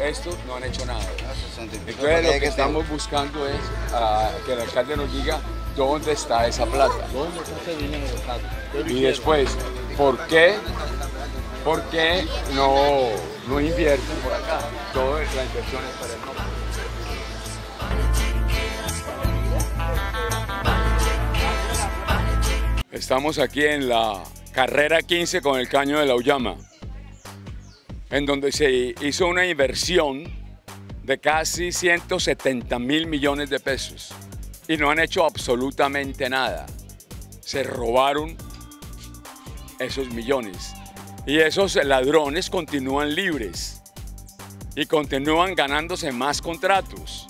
Esto no han hecho nada. Entonces lo que estamos buscando es ah, que el alcalde nos diga dónde está esa plata. Y después, ¿por qué ¿por qué no, no invierten por acá? Toda la inversión es para el norte. Estamos aquí en la carrera 15 con el caño de la Ullama, en donde se hizo una inversión de casi 170 mil millones de pesos y no han hecho absolutamente nada. Se robaron esos millones y esos ladrones continúan libres y continúan ganándose más contratos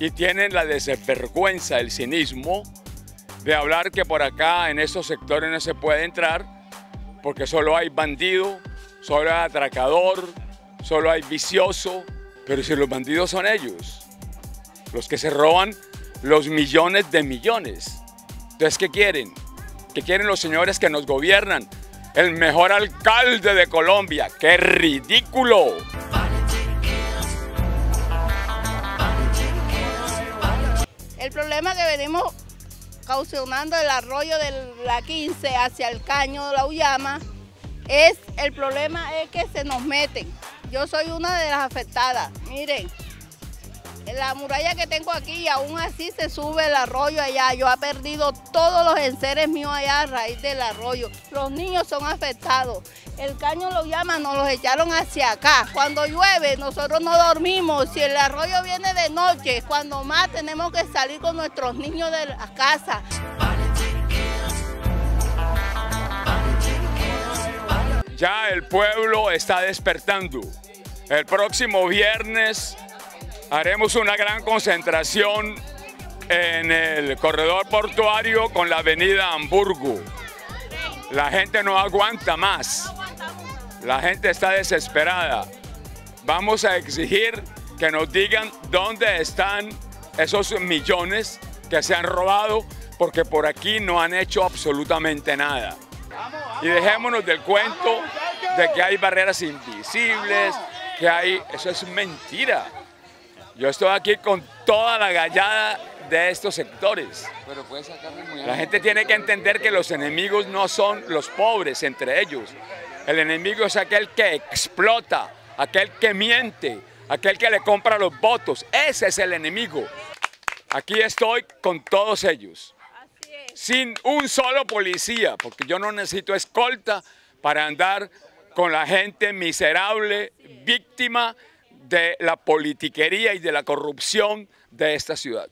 y tienen la desvergüenza, el cinismo de hablar que por acá en estos sectores no se puede entrar porque solo hay bandido, solo hay atracador, solo hay vicioso, pero si los bandidos son ellos, los que se roban los millones de millones. Entonces, ¿qué quieren? ¿Qué quieren los señores que nos gobiernan? El mejor alcalde de Colombia. ¡Qué ridículo! El problema que venimos caucionando el arroyo de la 15 hacia el caño de la Uyama es el problema es que se nos meten. Yo soy una de las afectadas. Miren, la muralla que tengo aquí y aún así se sube el arroyo allá. Yo he perdido todos los enseres míos allá a raíz del arroyo. Los niños son afectados. El caño lo llaman, nos los echaron hacia acá. Cuando llueve, nosotros no dormimos. Si el arroyo viene de noche, cuando más tenemos que salir con nuestros niños de la casa. Ya el pueblo está despertando. El próximo viernes haremos una gran concentración en el corredor portuario con la avenida Hamburgo. La gente no aguanta más. La gente está desesperada. Vamos a exigir que nos digan dónde están esos millones que se han robado porque por aquí no han hecho absolutamente nada. Y dejémonos del cuento de que hay barreras invisibles, que hay... Eso es mentira. Yo estoy aquí con toda la gallada de estos sectores. Pero La gente tiene que entender que los enemigos no son los pobres entre ellos. El enemigo es aquel que explota, aquel que miente, aquel que le compra los votos. Ese es el enemigo. Aquí estoy con todos ellos sin un solo policía, porque yo no necesito escolta para andar con la gente miserable, víctima de la politiquería y de la corrupción de esta ciudad.